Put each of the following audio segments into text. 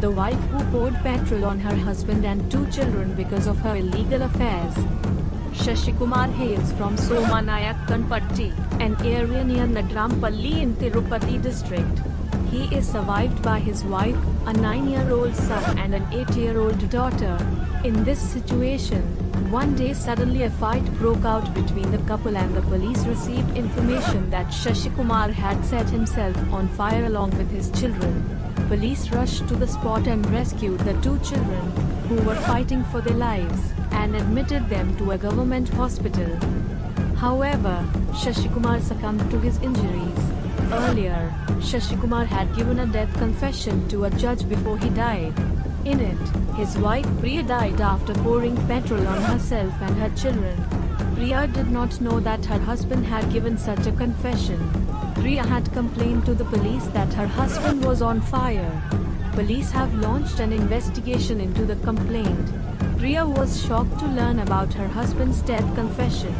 poured petrol on her husband and two children because of her illegal affairs. Sasikumar hails from Somanayakkanpatti, an area near Natrampalli in Tirupati district. He is survived by his wife, a 9-year-old son and an 8-year-old daughter. In this situation, one day suddenly a fight broke out between the couple and the police received information that Sasikumar had set himself on fire along with his children. Police rushed to the spot and rescued the two children, who were fighting for their lives, and admitted them to a government hospital. However, Sasikumar succumbed to his injuries. Earlier, Sasikumar had given a death confession to a judge before he died. In it, his wife Priya died after pouring petrol on herself and her children. Priya did not know that her husband had given such a confession. Priya had complained to the police that her husband was on fire. Police have launched an investigation into the complaint. Priya was shocked to learn about her husband's death confession.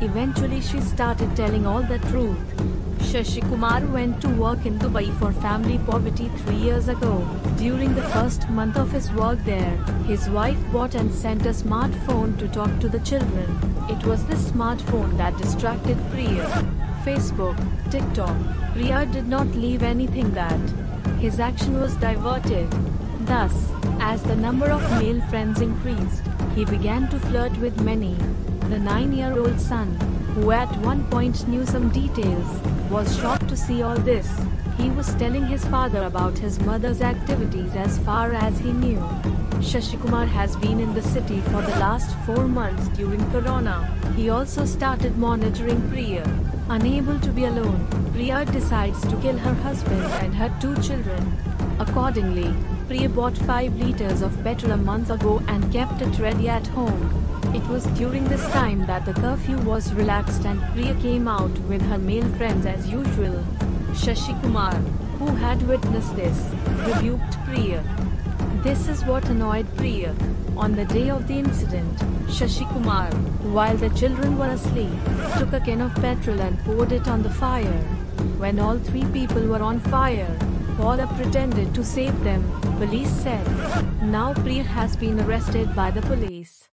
Eventually she started telling all the truth. Sasikumar went to work in Dubai for family poverty three years ago. During the first month of his work there, his wife bought and sent a smartphone to talk to the children. It was this smartphone that distracted Priya. Facebook, TikTok, Priya did not leave anything that. His action was diverted. Thus, as the number of male friends increased, he began to flirt with many. The nine-year-old son, who at one point knew some details, was shocked to see all this. He was telling his father about his mother's activities as far as he knew. Sasikumar has been in the city for the last four months during Corona. He also started monitoring Priya. Unable to be alone, Priya decides to kill her husband and her two children. Accordingly, Priya bought 5 liters of petrol a month ago and kept it ready at home. It was during this time that the curfew was relaxed and Priya came out with her male friends as usual. Sasikumar, who had witnessed this, rebuked Priya. This is what annoyed Priya. On the day of the incident, Sasikumar, while the children were asleep, took a can of petrol and poured it on the fire. When all three people were on fire, Paula pretended to save them, police said. Now Priya has been arrested by the police.